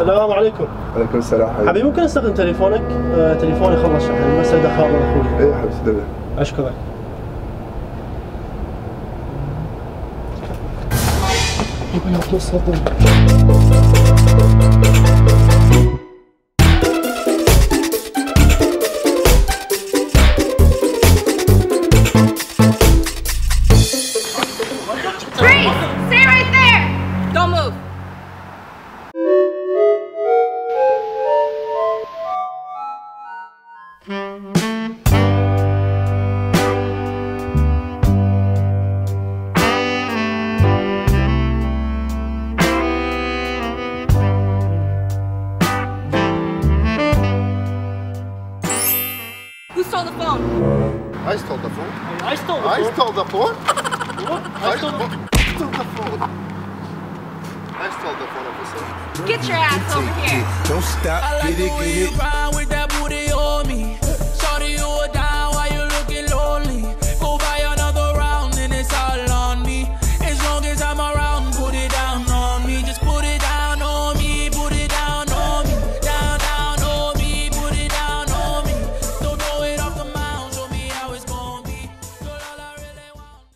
السلام عليكم. عليكم السلام حبيبي. حبيبي ممكن أستخدم تليفونك؟ آه، تليفوني خلص شحن. بس ادخل أخوي يا حبيبي دلع أشكرك. يبا يا stole the phone? I stole the phone I stole the phone. I stole the phone What? I I stole the stole the phone I stole the phone officer Get your ass over here. Don't stop, I like get it, get you it. ride with that